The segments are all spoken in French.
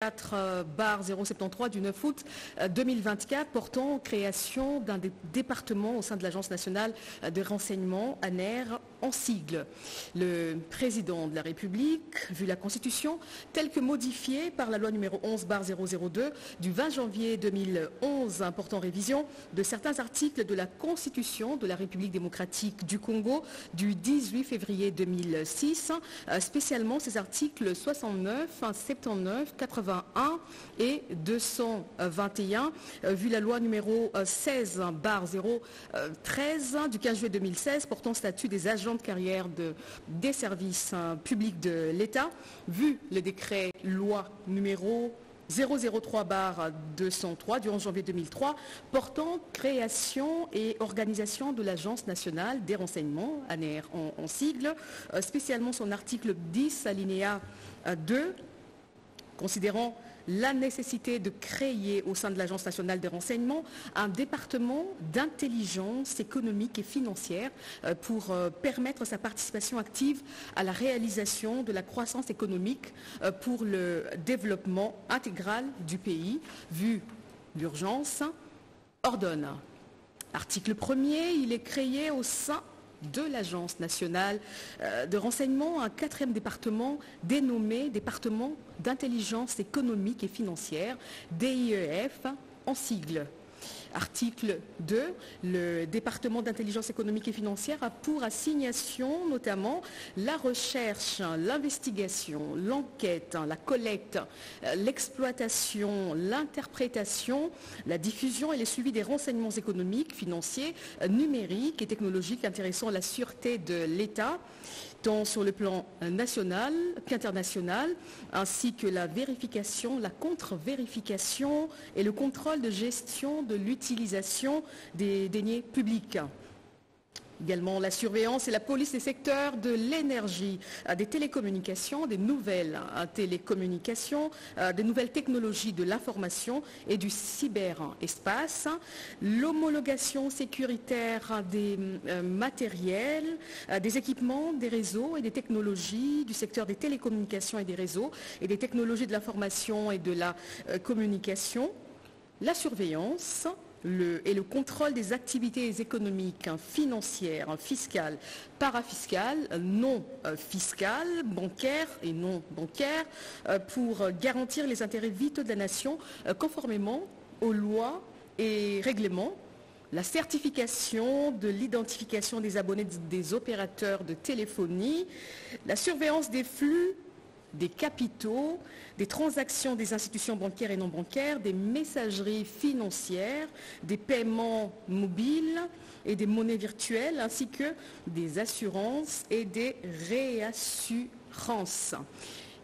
4 bar 073 du 9 août 2024 portant création d'un département au sein de l'Agence nationale de renseignement ANER en sigle. Le président de la République, vu la Constitution telle que modifiée par la loi numéro 11 bar 002 du 20 janvier 2011 portant révision de certains articles de la Constitution de la République démocratique du Congo du 18 février 2006, spécialement ces articles 69, 79, 80 et 221, euh, vu la loi numéro 16 bar 013 du 15 juillet 2016 portant statut des agents de carrière des services euh, publics de l'État, vu le décret loi numéro 003 bar 203 du 11 janvier 2003 portant création et organisation de l'Agence nationale des renseignements, ANR en, sigle, euh, spécialement son article 10 alinéa 2 considérant la nécessité de créer au sein de l'Agence nationale des renseignements un département d'intelligence économique et financière euh, pour euh, permettre sa participation active à la réalisation de la croissance économique euh, pour le développement intégral du pays, vu l'urgence, ordonne. Article 1er, il est créé au sein de l'Agence nationale euh, de renseignement, un quatrième département dénommé département d'intelligence économique et financière, DIEF en sigle. Article 2, le département d'intelligence économique et financière a pour assignation notamment la recherche, l'investigation, l'enquête, la collecte, l'exploitation, l'interprétation, la diffusion et le suivi des renseignements économiques, financiers, numériques et technologiques intéressant la sûreté de l'État tant sur le plan national qu'international, ainsi que la vérification, la contre-vérification et le contrôle de gestion de l'utilisation des deniers publics. Également la surveillance et la police des secteurs de l'énergie, euh, des télécommunications, des nouvelles euh, télécommunications, euh, des nouvelles technologies de l'information et du cyberespace, l'homologation sécuritaire des matériels, des équipements, des réseaux et des technologies du secteur des télécommunications et des réseaux et des technologies de l'information et de la communication, la surveillance, et le contrôle des activités économiques, financières, fiscales, parafiscales, non euh, fiscales, bancaires et non bancaires, euh, pour garantir les intérêts vitaux de la nation euh, conformément aux lois et règlements la certification de l'identification des abonnés des opérateurs de téléphonie, la surveillance des flux des capitaux, des transactions des institutions bancaires et non bancaires, des messageries financières, des paiements mobiles et des monnaies virtuelles, ainsi que des assurances et des réassurances.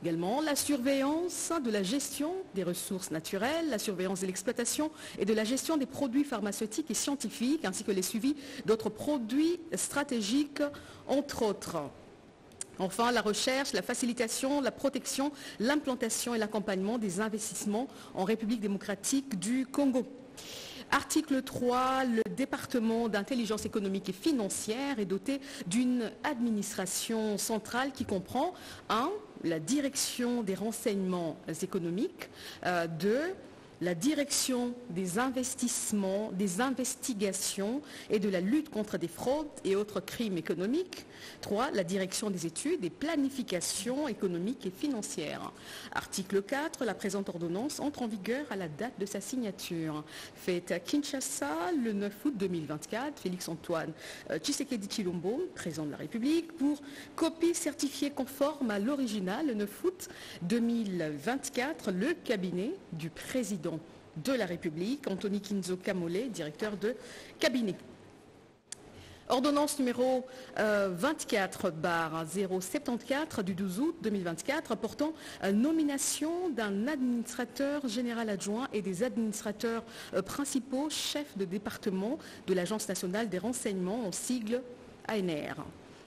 Également, la surveillance de la gestion des ressources naturelles, la surveillance de l'exploitation et de la gestion des produits pharmaceutiques et scientifiques, ainsi que les suivis d'autres produits stratégiques, entre autres. Enfin, la recherche, la facilitation, la protection, l'implantation et l'accompagnement des investissements en République démocratique du Congo. Article 3, le département d'intelligence économique et financière est doté d'une administration centrale qui comprend 1. La direction des renseignements économiques, 2 euh, la direction des investissements, des investigations et de la lutte contre des fraudes et autres crimes économiques. 3. La direction des études et planification économique et financière. Article 4. La présente ordonnance entre en vigueur à la date de sa signature. Faite à Kinshasa le 9 août 2024, Félix-Antoine euh, Tshisekedi Chilombo, président de la République, pour copie certifiée conforme à l'original le 9 août 2024, le cabinet du président de la République, Anthony Kinzo Kamole, directeur de cabinet. Ordonnance numéro 24 074 du 12 août 2024 portant euh, nomination d'un administrateur général adjoint et des administrateurs euh, principaux chefs de département de l'Agence nationale des renseignements en sigle ANR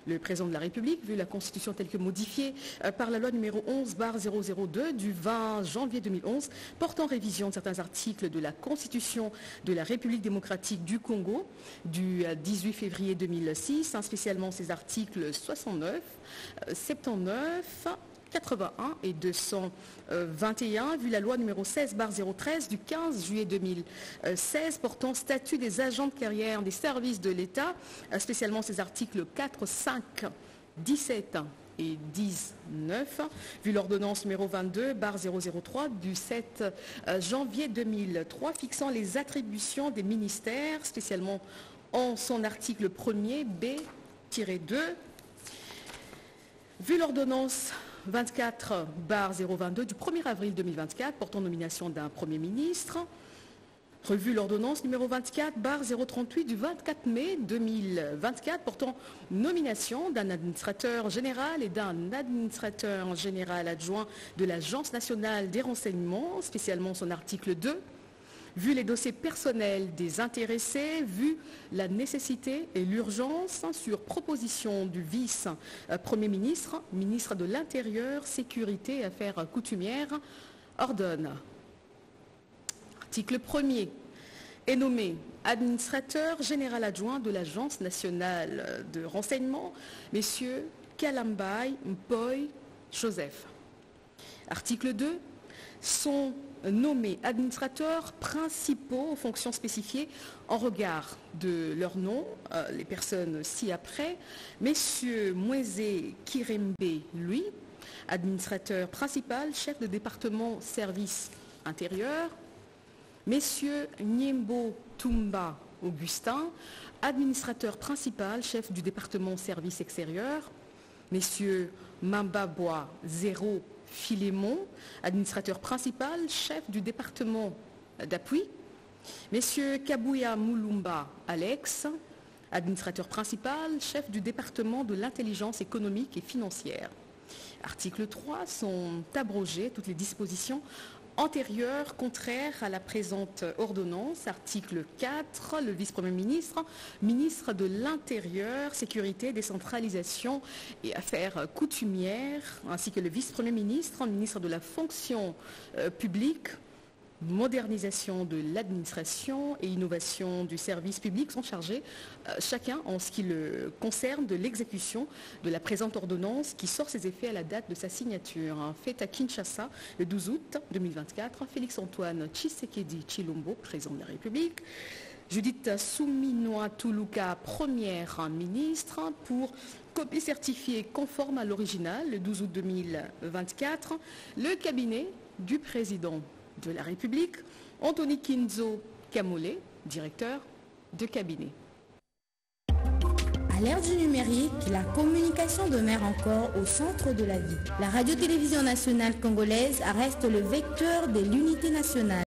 le président de la République, vu la Constitution telle que modifiée euh, par la loi numéro 11 002 du 20 janvier 2011 portant révision de certains articles de la Constitution de la République démocratique du Congo du 18 euh, février 2006, hein, spécialement ces articles 69, 79, 81 et 221, vu la loi numéro 16-013 du 15 juillet 2016 portant statut des agents de carrière des services de l'État, spécialement ces articles 4, 5, 17 et 19, vu l'ordonnance numéro 22 003 du 7 euh, janvier 2003 fixant les attributions des ministères, spécialement en son article 1er B-2, vu l'ordonnance 24 022 du 1er avril 2024 portant nomination d'un Premier ministre, Revue l'ordonnance numéro 24 bar 038 du 24 mai 2024 portant nomination d'un administrateur général et d'un administrateur général adjoint de l'Agence nationale des renseignements, spécialement son article 2. Vu les dossiers personnels des intéressés, vu la nécessité et l'urgence sur proposition du vice-premier ministre, ministre de l'Intérieur, Sécurité et Affaires coutumières, ordonne Article 1er est nommé administrateur général adjoint de l'Agence nationale de renseignement, messieurs Kalambay Mpoy Joseph. Article 2 sont nommés administrateurs principaux aux fonctions spécifiées en regard de leur nom, euh, les personnes ci-après, messieurs Moisé Kirembe, lui, administrateur principal, chef de département service intérieur, Messieurs Niembo Tumba Augustin, administrateur principal, chef du département service extérieur. Messieurs Mambabois Zéro Philémon, administrateur principal, chef du département d'appui. Messieurs Kabouya Moulumba Alex, administrateur principal, chef du département de l'intelligence économique et financière. Article 3 sont abrogées toutes les dispositions antérieure, contraire à la présente ordonnance. Article 4, le vice-premier ministre, ministre de l'Intérieur, Sécurité, Décentralisation et Affaires coutumières, ainsi que le vice-premier ministre, ministre de la fonction euh, publique, modernisation de l'administration et innovation du service public sont chargés, euh, chacun en ce qui le concerne, de l'exécution de la présente ordonnance qui sort ses effets à la date de sa signature. Fait à Kinshasa le 12 août 2024, Félix-Antoine Tshisekedi Chilombo, président de la République, Judith Souminoa Toulouka, première ministre, pour copie certifiée conforme à l'original le 12 août 2024, le cabinet du président de la République, Anthony Kinzo Kamole, directeur de cabinet. À l'ère du numérique, la communication demeure encore au centre de la vie. La radio-télévision nationale congolaise reste le vecteur de l'unité nationale.